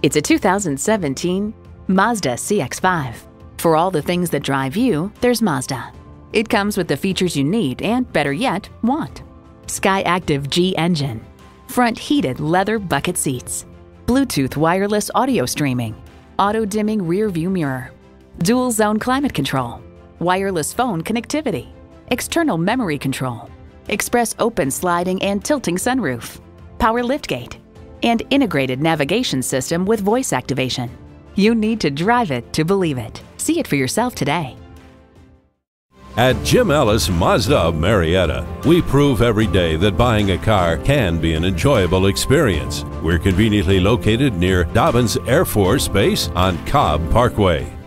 It's a 2017 Mazda CX-5. For all the things that drive you, there's Mazda. It comes with the features you need and, better yet, want. Skyactiv G engine, front heated leather bucket seats, Bluetooth wireless audio streaming, auto dimming rear view mirror, dual zone climate control, wireless phone connectivity, external memory control, express open sliding and tilting sunroof, power liftgate, and integrated navigation system with voice activation. You need to drive it to believe it. See it for yourself today. At Jim Ellis Mazda of Marietta, we prove every day that buying a car can be an enjoyable experience. We're conveniently located near Dobbins Air Force Base on Cobb Parkway.